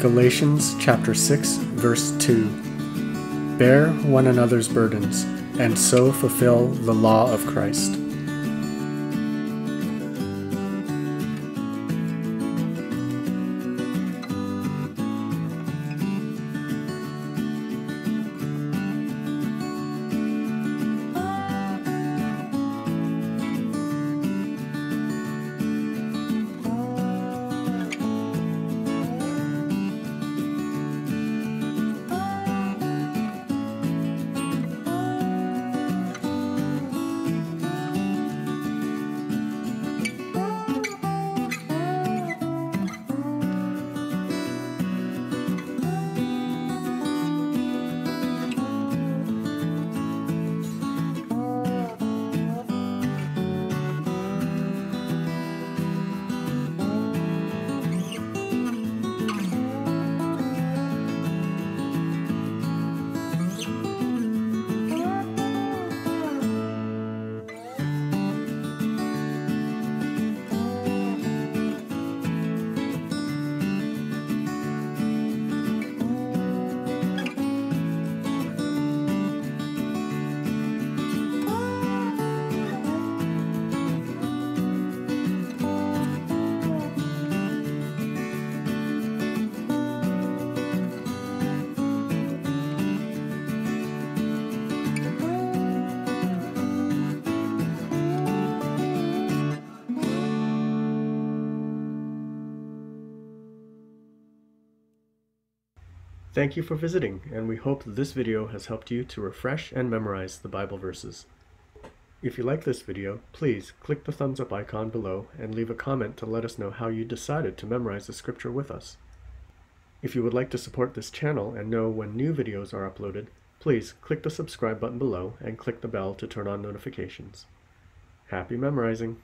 Galatians chapter 6 verse 2 Bear one another's burdens and so fulfill the law of Christ. Thank you for visiting, and we hope this video has helped you to refresh and memorize the Bible verses. If you like this video, please click the thumbs up icon below and leave a comment to let us know how you decided to memorize the scripture with us. If you would like to support this channel and know when new videos are uploaded, please click the subscribe button below and click the bell to turn on notifications. Happy memorizing!